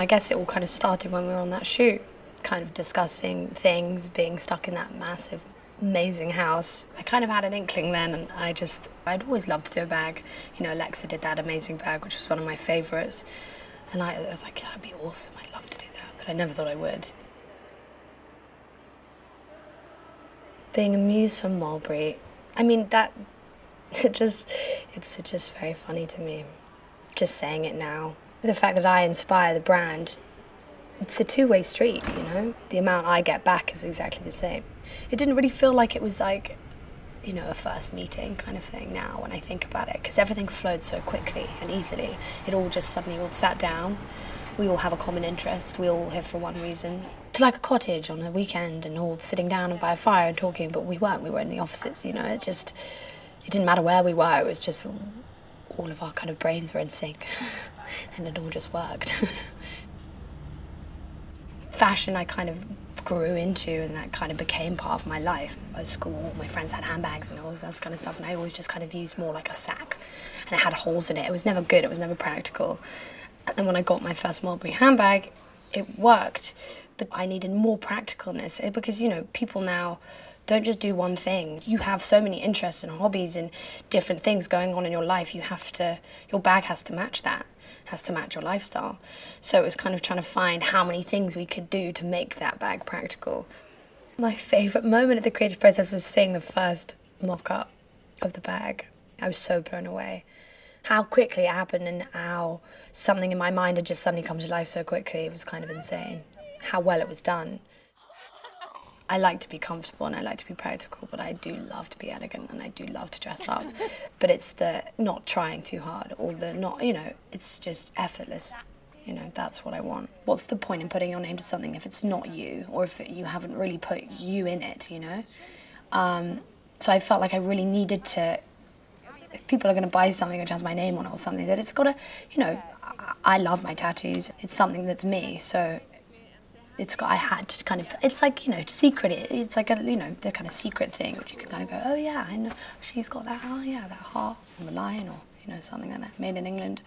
I guess it all kind of started when we were on that shoot, kind of discussing things, being stuck in that massive, amazing house. I kind of had an inkling then, and I just, I'd always loved to do a bag. You know, Alexa did that amazing bag, which was one of my favourites. And I, I was like, yeah, that'd be awesome, I'd love to do that, but I never thought I would. Being a muse from Mulberry, I mean, that, it just, it's just very funny to me, just saying it now the fact that I inspire the brand, it's a two-way street, you know? The amount I get back is exactly the same. It didn't really feel like it was like, you know, a first meeting kind of thing now when I think about it, because everything flowed so quickly and easily. It all just suddenly all sat down. We all have a common interest. We all here for one reason. To like a cottage on a weekend and all sitting down by a fire and talking, but we weren't. We were in the offices, you know. It just, it didn't matter where we were. It was just all of our kind of brains were in sync. and it all just worked. Fashion I kind of grew into and that kind of became part of my life. At school, my friends had handbags and all this kind of stuff and I always just kind of used more like a sack and it had holes in it. It was never good, it was never practical. And then when I got my first Mulberry handbag, it worked, but I needed more practicalness eh, because, you know, people now don't just do one thing. You have so many interests and hobbies and different things going on in your life. You have to, your bag has to match that, has to match your lifestyle. So it was kind of trying to find how many things we could do to make that bag practical. My favourite moment of the creative process was seeing the first mock up of the bag. I was so blown away. How quickly it happened and how something in my mind had just suddenly come to life so quickly, it was kind of insane. How well it was done. I like to be comfortable and I like to be practical, but I do love to be elegant and I do love to dress up. but it's the not trying too hard or the not, you know, it's just effortless. You know, that's what I want. What's the point in putting your name to something if it's not you or if you haven't really put you in it, you know? Um, so I felt like I really needed to if people are going to buy something which has my name on it or something, that it's got to, you know, I, I love my tattoos. It's something that's me, so it's got I had to kind of it's like you know secret it's like a you know the kind of secret thing which you can kind of go oh yeah I know she's got that oh yeah that heart on the line or you know something like that made in England.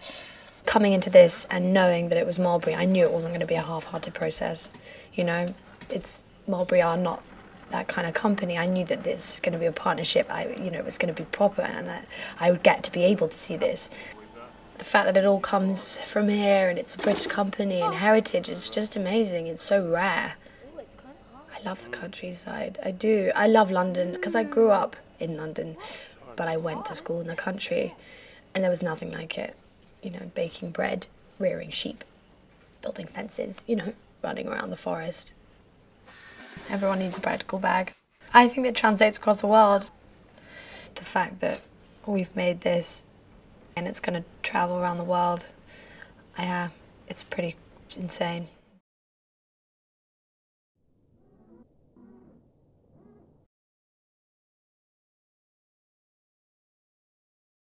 Coming into this and knowing that it was Mulberry I knew it wasn't going to be a half-hearted process you know? It's Mulberry are not that kind of company. I knew that this is going to be a partnership. I you know it was going to be proper and that I would get to be able to see this the fact that it all comes from here and it's a British company and heritage is just amazing. It's so rare. I love the countryside. I do. I love London because I grew up in London, but I went to school in the country and there was nothing like it. You know, baking bread, rearing sheep, building fences, you know, running around the forest. Everyone needs a practical bag. I think that translates across the world. The fact that we've made this and it's going to travel around the world. Yeah, it's pretty insane.